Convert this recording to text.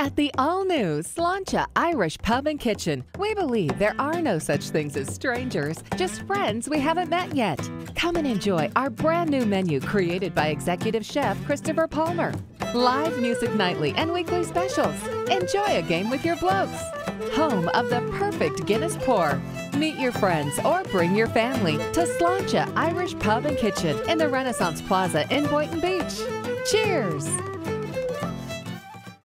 At the all new Slainte Irish Pub and Kitchen, we believe there are no such things as strangers, just friends we haven't met yet. Come and enjoy our brand new menu created by executive chef Christopher Palmer. Live music nightly and weekly specials. Enjoy a game with your blokes. Home of the perfect Guinness pour. Meet your friends or bring your family to Slainte Irish Pub and Kitchen in the Renaissance Plaza in Boynton Beach. Cheers!